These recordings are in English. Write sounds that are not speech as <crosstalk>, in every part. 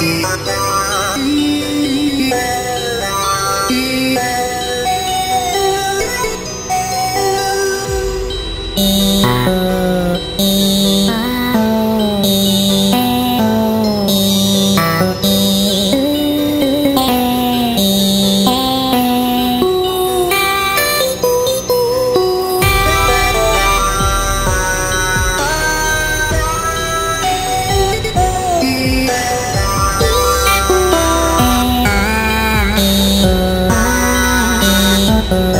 Thank Uh...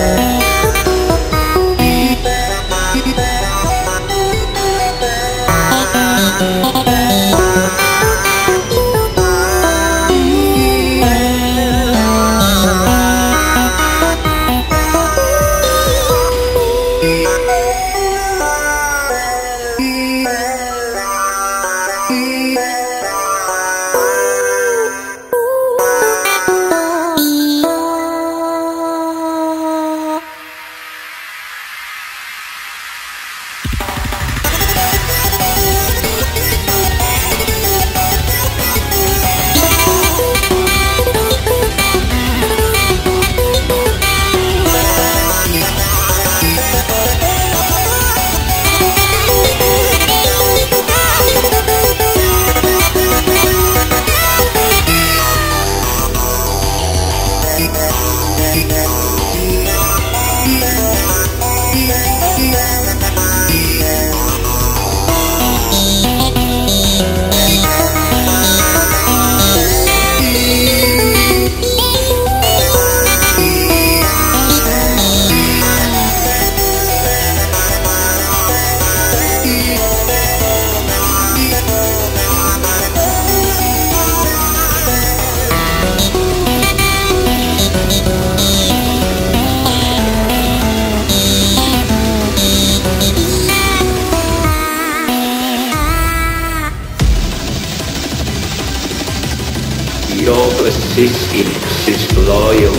your persistence is loyal.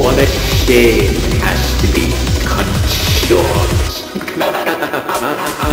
What a shame has to be consumed. <laughs>